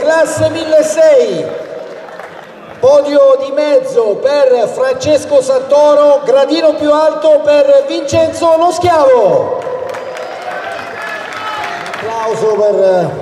classe 1006 podio di mezzo per Francesco Santoro gradino più alto per Vincenzo Lo Schiavo. Applauso per